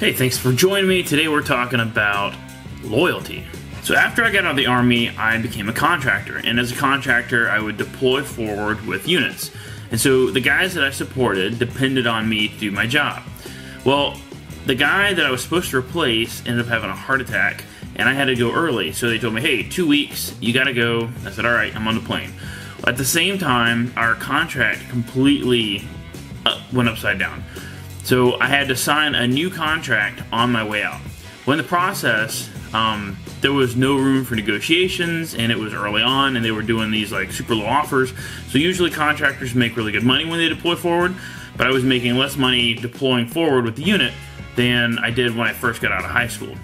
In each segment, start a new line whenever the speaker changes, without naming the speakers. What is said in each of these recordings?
Hey, thanks for joining me. Today we're talking about loyalty. So after I got out of the army, I became a contractor, and as a contractor, I would deploy forward with units. And so the guys that I supported depended on me to do my job. Well, the guy that I was supposed to replace ended up having a heart attack, and I had to go early. So they told me, hey, two weeks, you gotta go. I said, all right, I'm on the plane. At the same time, our contract completely uh, went upside down. So I had to sign a new contract on my way out. In the process, um, there was no room for negotiations, and it was early on, and they were doing these like super low offers. So usually contractors make really good money when they deploy forward, but I was making less money deploying forward with the unit than I did when I first got out of high school.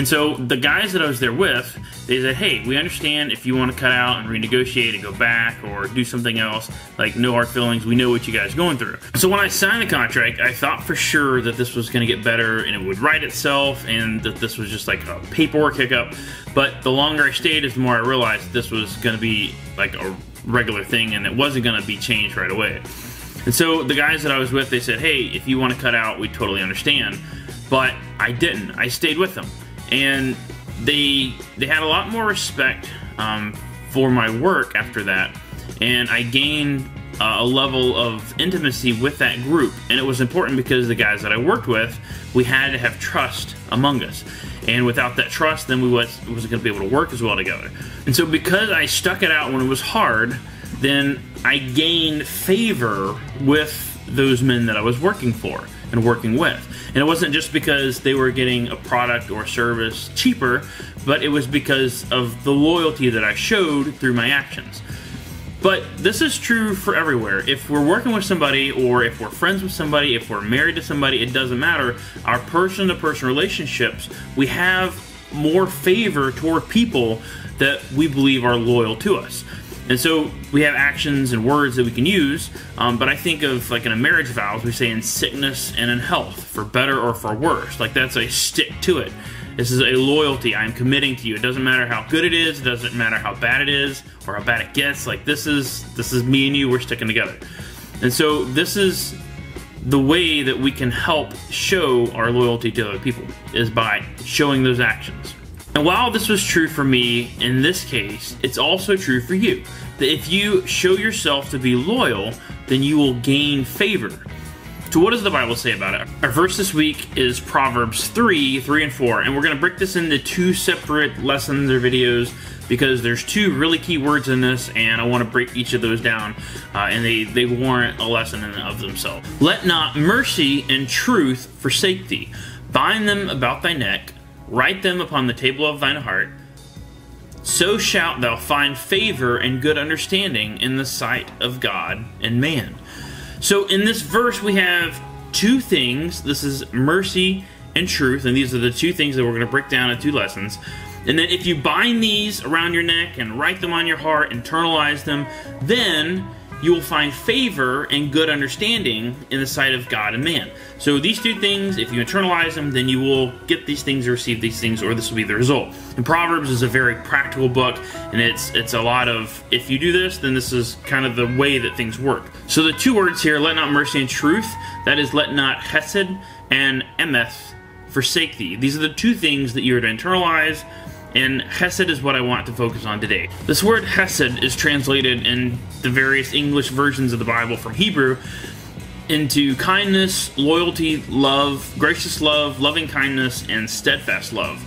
And so the guys that I was there with, they said, hey, we understand if you want to cut out and renegotiate and go back or do something else, like no hard feelings, we know what you guys are going through. So when I signed the contract, I thought for sure that this was going to get better and it would write itself and that this was just like a paperwork hiccup. But the longer I stayed, is the more I realized this was going to be like a regular thing and it wasn't going to be changed right away. And so the guys that I was with, they said, hey, if you want to cut out, we totally understand. But I didn't. I stayed with them and they they had a lot more respect um, for my work after that, and I gained uh, a level of intimacy with that group, and it was important because the guys that I worked with, we had to have trust among us, and without that trust, then we was wasn't going to be able to work as well together. And so, because I stuck it out when it was hard, then I gained favor with those men that I was working for and working with. And it wasn't just because they were getting a product or service cheaper, but it was because of the loyalty that I showed through my actions. But this is true for everywhere. If we're working with somebody, or if we're friends with somebody, if we're married to somebody, it doesn't matter. Our person to person relationships, we have more favor toward people that we believe are loyal to us. And so we have actions and words that we can use, um, but I think of like in a marriage vows, we say in sickness and in health, for better or for worse. Like that's a stick to it. This is a loyalty I'm committing to you. It doesn't matter how good it is, it doesn't matter how bad it is or how bad it gets. Like this is this is me and you, we're sticking together. And so this is the way that we can help show our loyalty to other people is by showing those actions. And while this was true for me in this case, it's also true for you. That if you show yourself to be loyal, then you will gain favor. So what does the Bible say about it? Our verse this week is Proverbs 3, 3 and 4, and we're going to break this into two separate lessons or videos because there's two really key words in this and I want to break each of those down uh, and they, they warrant a lesson in of themselves. Let not mercy and truth forsake thee. Bind them about thy neck Write them upon the table of thine heart. So shalt thou find favor and good understanding in the sight of God and man. So in this verse, we have two things. This is mercy and truth, and these are the two things that we're going to break down in two lessons. And then if you bind these around your neck and write them on your heart, internalize them, then you will find favor and good understanding in the sight of God and man. So these two things, if you internalize them, then you will get these things or receive these things, or this will be the result. And Proverbs is a very practical book, and it's it's a lot of if you do this, then this is kind of the way that things work. So the two words here, let not mercy and truth, that is let not hesed and emeth forsake thee. These are the two things that you are to internalize and Hesed is what I want to focus on today. This word Hesed is translated in the various English versions of the Bible from Hebrew into kindness, loyalty, love, gracious love, loving kindness, and steadfast love.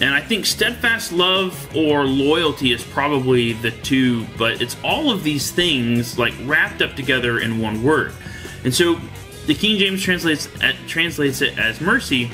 And I think steadfast love or loyalty is probably the two, but it's all of these things like wrapped up together in one word. And so the King James translates uh, translates it as mercy,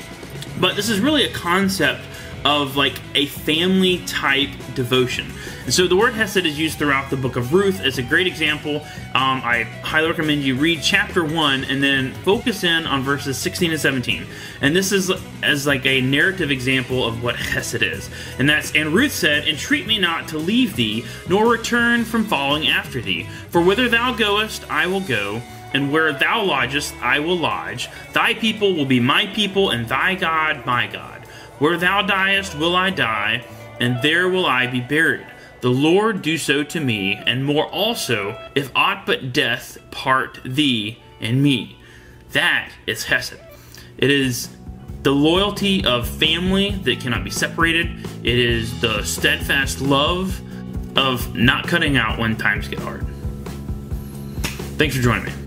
but this is really a concept of like a family type devotion. And so the word Hesed is used throughout the book of Ruth as a great example. Um, I highly recommend you read chapter 1 and then focus in on verses 16 and 17. And this is as like a narrative example of what Hesed is. And that's, and Ruth said, Entreat me not to leave thee, nor return from following after thee. For whither thou goest, I will go and where thou lodgest, I will lodge. Thy people will be my people, and thy God my God. Where thou diest will I die, and there will I be buried. The Lord do so to me, and more also, if aught but death part thee and me. That is Hesed. It is the loyalty of family that cannot be separated. It is the steadfast love of not cutting out when times get hard. Thanks for joining me.